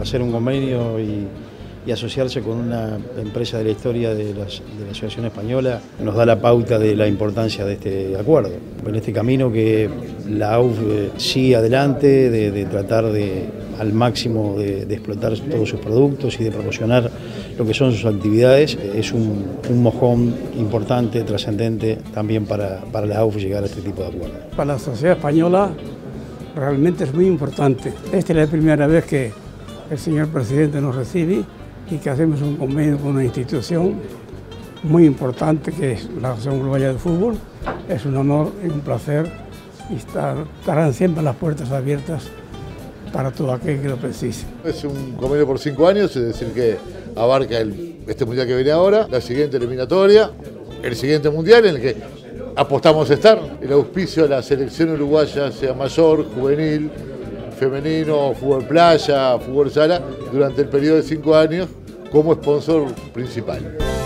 Hacer un convenio y, asociarse con una empresa de la historia de, la Asociación Española nos da la pauta de la importancia de este acuerdo. En este camino que la AUF eh, sigue adelante, de, tratar de al máximo de, explotar todos sus productos y de promocionar lo que son sus actividades, es un, mojón importante, trascendente también para, para la AUF llegar a este tipo de acuerdos. Para la sociedad española realmente es muy importante. Esta es la primera vez que el señor presidente nos recibe y que hacemos un convenio con una institución muy importante que es la Asociación Uruguaya de Fútbol. Es un honor y un placer y estarán siempre las puertas abiertas para todo aquel que lo precise. Es un convenio por cinco años, es decir, que abarca este mundial que viene ahora, la siguiente eliminatoria, el siguiente mundial en el que apostamos a estar. El auspicio de la selección uruguaya, sea mayor, juvenil, femenino, fútbol playa, fútbol sala, durante el periodo de cinco años como sponsor principal.